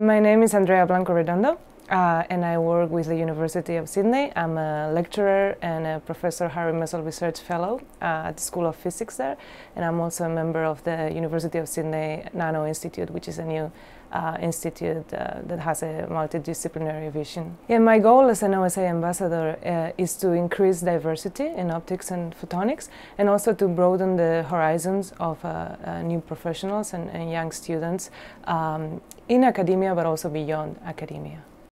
My name is Andrea Blanco Redondo. Uh, and I work with the University of Sydney. I'm a lecturer and a Professor Harry Messel Research Fellow uh, at the School of Physics there. And I'm also a member of the University of Sydney Nano Institute, which is a new uh, institute uh, that has a multidisciplinary vision. Yeah, my goal as an OSA ambassador uh, is to increase diversity in optics and photonics and also to broaden the horizons of uh, new professionals and, and, young students um, in academia but also beyond academia.